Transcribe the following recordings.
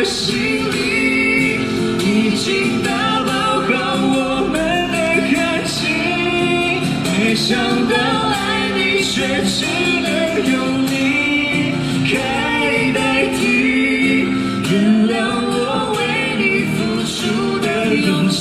的心里已经打包好我们的感情，没想到爱你却只能用离开代替。原谅我为你付出的勇气，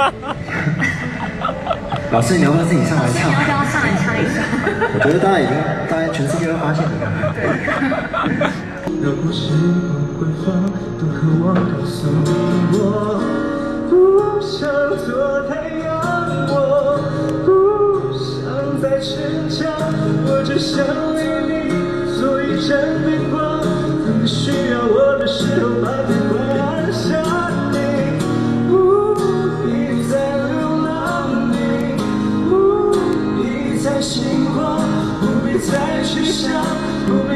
老师，你要不要自己上来唱？要不要上来唱一首？我觉得大家已经，大家全世界都发现你了。若不是我会放，都告诉你我不想做太阳，我不想再逞强，我只想与你做一盏明光。当你需要我的时候，把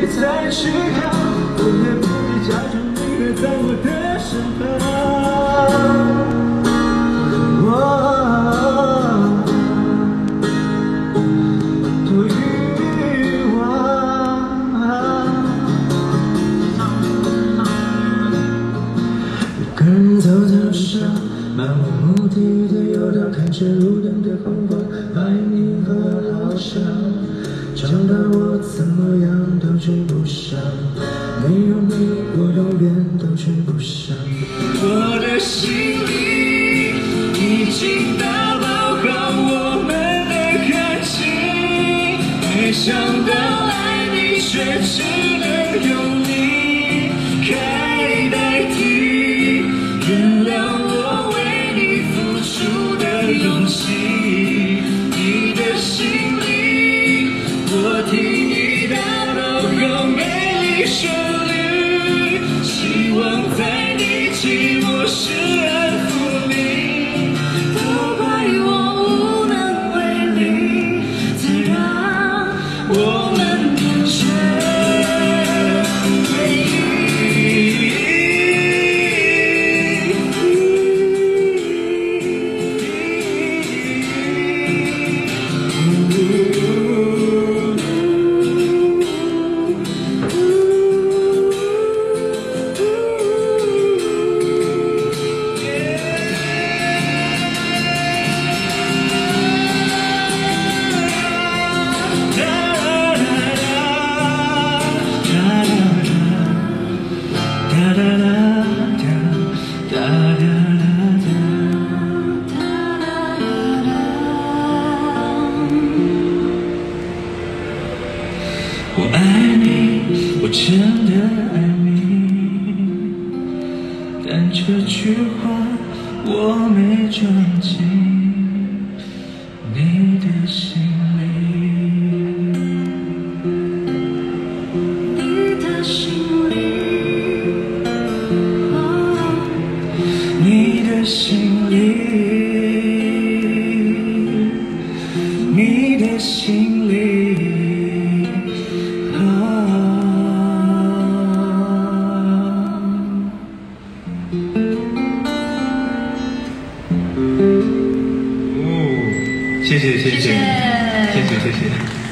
不再去看，我也不必假装你还在我的身旁。我多欲望。一个人走在路上，漫无目的的游荡，看着路灯的红光，长大我怎么样都追不上，没有你我永远都追不上。我的心里已经打包好我们的感情，没想到爱你却只能用你 show. 真的爱你，但这句话我没装进你的心里。你的心里，你的心里，你的心谢谢谢谢谢谢谢谢。